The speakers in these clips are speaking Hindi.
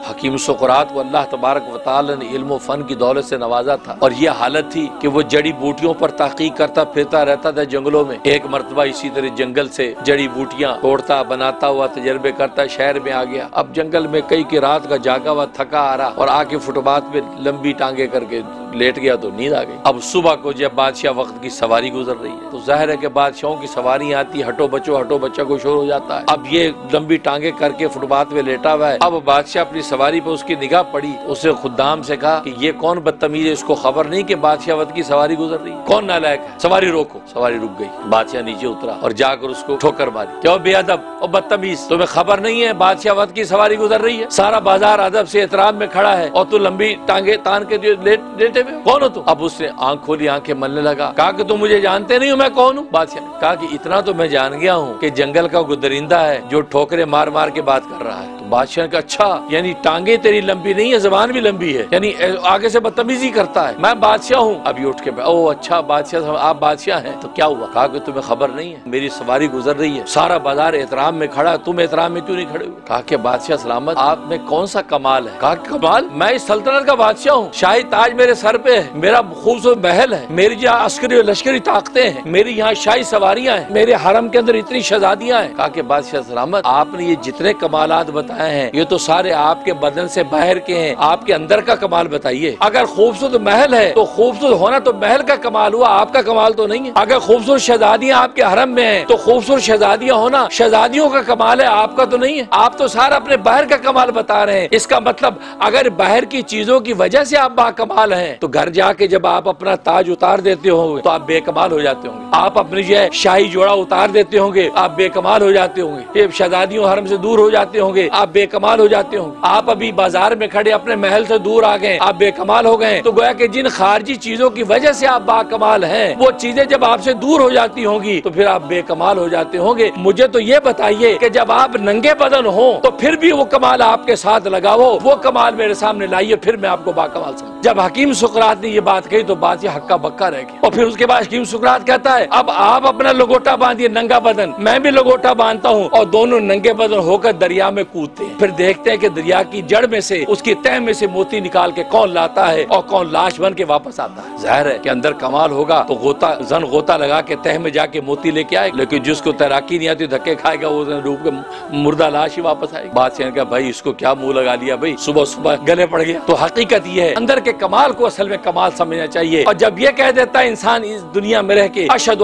हकीम सुकरात को अल्लाह तबारक वाल ने इल्म फ़न की दौलत से नवाजा था। और यह हालत थी कि वो जड़ी बूटियों पर तहकीक करता, फिरता, रहता था जंगलों में। एक मरतबा इसी तरह जंगल से जड़ी बूटियाँ तोड़ता, बनाता हुआ, तजर्बे करता, शहर में आ गया। अब जंगल में कई की रात का जागा हुआ, थका आ रहा, और आके फुटपाथ पे लंबी टांगे करके लेट गया तो नींद आ गई। अब सुबह को जब बादशाह वक्त की सवारी गुजर रही है तो ज़ाहिर है कि बादशाहों की सवारी आती, हटो बचो हटो बच्चा को शोर हो जाता है। अब ये लंबी टांगे करके फुटपाथ में लेटा हुआ है। अब बादशाह अपनी सवारी पे उसकी निगाह पड़ी। उसे खुदाम से कहा कि ये कौन बदतमीज है? इसको खबर नहीं कि बादशाह की सवारी गुजर रही। कौन नालायक है? सवारी रोको। सवारी रुक गई। बादशाह नीचे उतरा और जाकर उसको ठोकर मारी। क्यों बेअदब? और बदतमीज, तुम्हें खबर नहीं है बादशाह की सवारी गुजर रही है? सारा बाज़ार अदब से एहतराम में खड़ा है और तू लंबी टांगे तान के लेटे हुए कौन हो तुम अब उसने आँख खोली, आँखें मलने लगा। कहा कि तुम मुझे जानते नहीं हो, मैं कौन हूँ? बादशाह कहा कि इतना तो मैं जान गया हूँ कि जंगल का गुदरिंदा है जो ठोकरे मार मार के बात कर रहा है। बादशाह का अच्छा यानी टांगे तेरी लंबी नहीं है, जबान भी लंबी है। यानी आगे से बदतमीजी करता है। मैं बादशाह हूँ। अभी उठ के ओ अच्छा बादशाह आप बादशाह हैं? तो क्या हुआ? कहा कि, तुम्हें खबर नहीं है। मेरी सवारी गुजर रही है। सारा बाज़ार एहतराम में खड़ा तुम एहतराम में क्यों नहीं खड़े हुए? कहा कि, बादशाह सलामत, आप में कौन सा कमाल है? कहा कमाल? मैं इस सल्तनत का बादशाह हूँ। शाही ताज मेरे सर पे है। मेरा खूबसूरत महल है। मेरी यहाँ अस्करी और लश्करी ताकतें हैं। मेरी यहाँ शाही सवारियाँ हैं। मेरे हरम के अंदर इतनी शहजादियाँ हैं। कहा कि, बादशाह सलामत, आपने ये जितने कमालात बताए हैं। ये तो सारे आपके बदन से बाहर के हैं। आपके अंदर का कमाल बताइए। अगर खूबसूरत महल है तो खूबसूरत होना तो महल का कमाल हुआ। आपका कमाल तो नहीं है। अगर खूबसूरत शहजादियाँ आपके हरम में है तो खूबसूरत शहजादियाँ होना शहजादियों का कमाल है। आपका तो नहीं है। आप तो सारा अपने बाहर का कमाल बता रहे हैं। इसका मतलब अगर बाहर की चीज़ों की वजह से आप बाकमाल हैं तो घर जाके जब आप अपना ताज उतार देते होंगे तो आप बेकमाल हो जाते होंगे। आप अपनी जो है शाही जोड़ा उतार देते होंगे, आप बेकमाल हो जाते होंगे। शहजादियों हरम से दूर हो जाते होंगे। आप बेकमाल हो जाते हो। आप अभी बाज़ार में खड़े, अपने महल से दूर आ गए, आप बेकमाल हो गए। तो गोया कि जिन खारजी चीज़ों की वजह से आप बाकमाल हैं, वो चीज़ें जब आपसे दूर हो जाती होंगी तो फिर आप बेकमाल हो जाते होंगे। मुझे तो ये बताइए कि जब आप नंगे बदन हो तो फिर भी वो कमाल आपके साथ लगाओ, वो कमाल मेरे सामने लाइए, फिर मैं आपको बाकमाल समझ जब हकीम सुकरात ने ये बात कही तो बात ये हक्का बक्का रह गया। और फिर उसके बाद हकीम सुकरात कहता है, अब आप अपना लगोटा बांधिए, नंगा बदन। मैं भी लगोटा बांधता हूँ। और दोनों नंगे बदन होकर दरिया में कूदते हैं। फिर देखते हैं कि दरिया की जड़ में से, उसकी तह में से मोती निकाल के कौन लाता है और कौन लाश बन के वापस आता है। ज़ाहिर है कि अंदर कमाल होगा तो गोता, जन गोता लगा के तह में जाके मोती लेके आए, लेकिन जिसको तैराकी नहीं आती, धक्के खाएगा, वो डूब के मुर्दा लाश ही वापस आएगी। बात से भाई, इसको क्या मुँह लगा लिया भाई? सुबह सुबह गले पड़ गया तो हकीकत ये है, अंदर के कमाल को असल में कमाल समझना चाहिए। और जब ये कह देता है, इंसान इस दुनिया में रह के अशद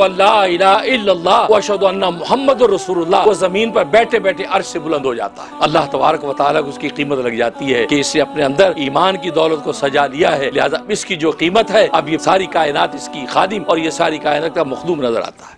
अशद मोहम्मद रसूलुल्लाह, वो ज़मीन पर बैठे बैठे अर्श से बुलंद हो जाता है। अल्लाह तबारक वाली उसकी कीमत लग जाती है कि इसे अपने अंदर ईमान की दौलत को सजा लिया है। लिहाजा इसकी जो कीमत है, अब ये सारी कायनात इसकी खादिम और ये सारी कायनात का मखदूम नज़र आता है।